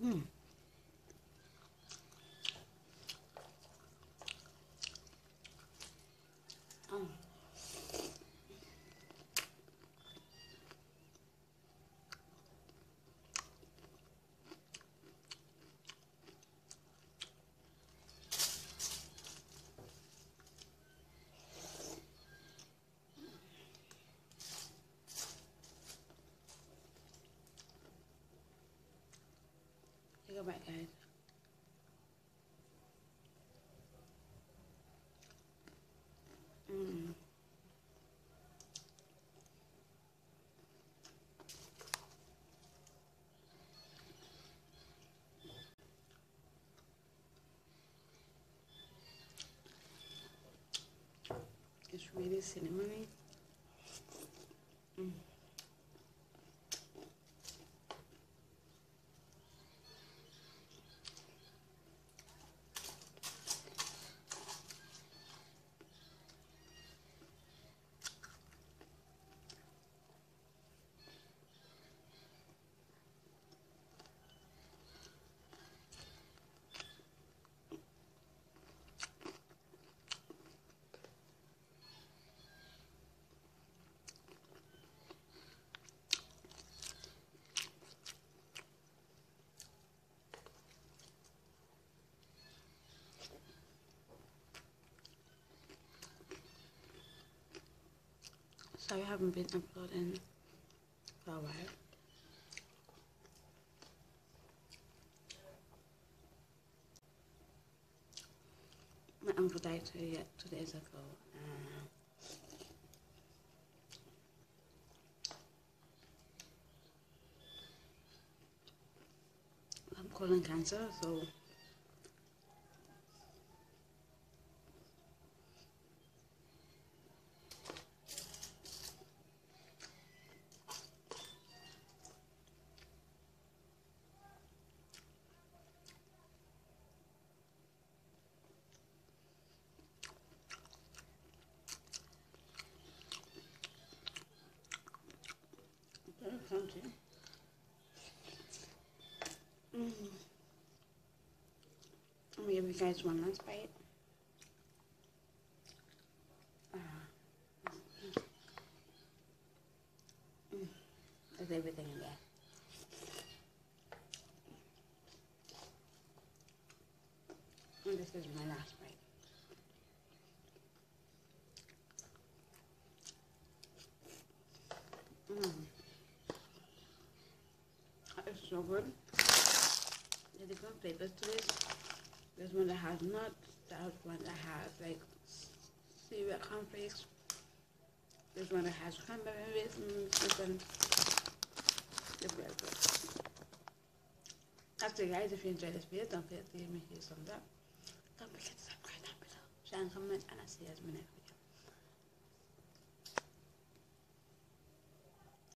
Hmm. It back, guys. Mm. It's really cinnamony. Mm. So I haven't been uploading for a while. My uncle died two, ye- two days ago. Uh, I'm colon cancer, so very crunchy. Mm. I'm gonna give you guys one last bite. Mm. There's everything in there. And this is my last bite. Mm. It's so good. There's different flavors to this. There's one that has nuts. There's one that has like cereal cornflakes. There's one that has cranberry raisins. Different. Different. Actually, guys, if you enjoyed this video, don't forget to give me a thumbs up. Don't forget to subscribe down below. Share and comment, and I'll see you guys in my next video.